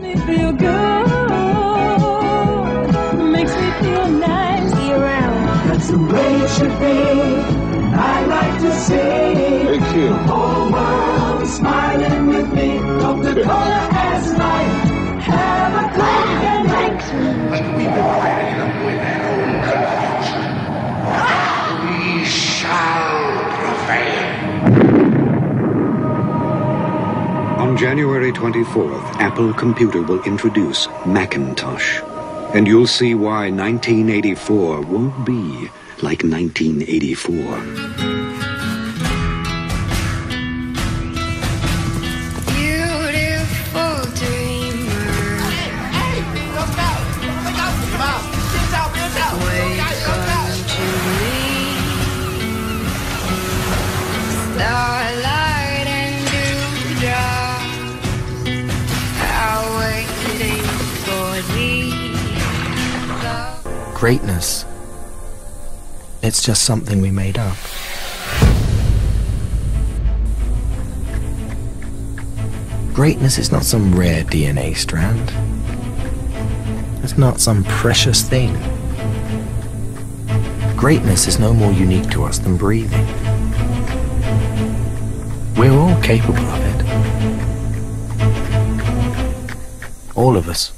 me feel good. Makes me feel nice. Be around. That's the way it should be. I like to see Hey, kid. the whole On January 24th, Apple Computer will introduce Macintosh. And you'll see why 1984 won't be like 1984. Greatness. It's just something we made up. Greatness is not some rare DNA strand. It's not some precious thing. Greatness is no more unique to us than breathing. We're all capable of it. All of us.